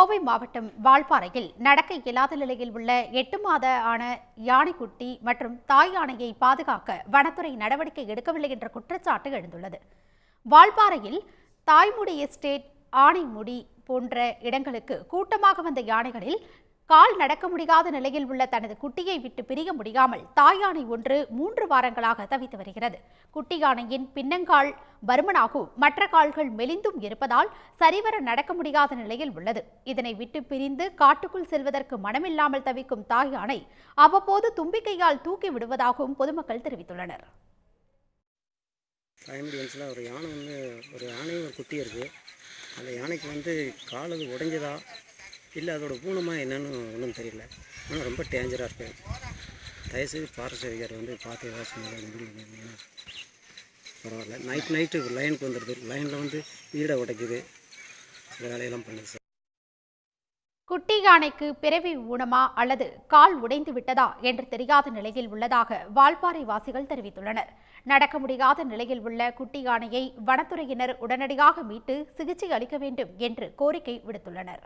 கோவை மாவட்டம் வால்பாறையில் நடக்க இயலாத நிலையில் உள்ள எட்டு மாத ஆன யானைக்குட்டி மற்றும் தாய் யானையை பாதுகாக்க வனத்துறை நடவடிக்கை எடுக்கவில்லை என்ற குற்றச்சாட்டு எழுந்துள்ளது. வால்பாறையில் தாய்முடி எஸ்டேட் ஆனைமுடி போன்ற இடங்களுக்கு கூட்டமாக வந்த யானைகளில் கால் நடக்க முடியாத நிலையில் உள்ள தனது குட்டியை விட்டு பிரிய முடியாமல் தாய் யானை ஒன்று மூன்று வாரங்களாக தவித்து வருகிறது. குட்டி யானையின் பின்னங்கால் பருமனாகும் மற்ற கால்கள் மெலிந்தும் இருப்பதால் சரிவர நடக்க முடியாத நிலையில் உள்ளது. இதனை விட்டு பிரிந்து காட்டுக்குள் செல்வதற்கு மனமில்லாமல் தவிக்கும் தாய் யானை அவ்வப்போது தும்பிக்கையால் தூக்கி விடுவதாகவும் பொதுமக்கள் தெரிவித்துள்ளனர். தாய்மொழியன்ஸில் ஒரு யானை வந்து ஒரு யானையும் ஒரு குட்டி இருக்குது அந்த யானைக்கு வந்து கால் அது உடைஞ்சதா? இல்லை அதோட ஊனமாக என்னென்னு ஒன்றும் தெரியல. ஆனால் ரொம்ப டேஞ்சராக இருக்குது தயவுசெய்து ஃபாரஸ்ட் அதிகாரி வந்து பார்த்து ஏதாவது பரவாயில்ல. நைட் நைட்டு லைனுக்கு வந்துடுது. லைனில் வந்து வீடை உடைக்குது. சில வேலையெல்லாம் பண்ணுது சார் குட்டி யானைக்கு பிறவி ஊனமா அல்லது கால் உடைந்து விட்டதா என்று தெரியாத நிலையில் உள்ளதாக வால்பாறை வாசிகள் தெரிவித்துள்ளனர். நடக்க முடியாத நிலையில் உள்ள குட்டி யானையை வனத்துறையினர் உடனடியாக மீட்டு சிகிச்சை அளிக்க வேண்டும் என்று கோரிக்கை விடுத்துள்ளனர்.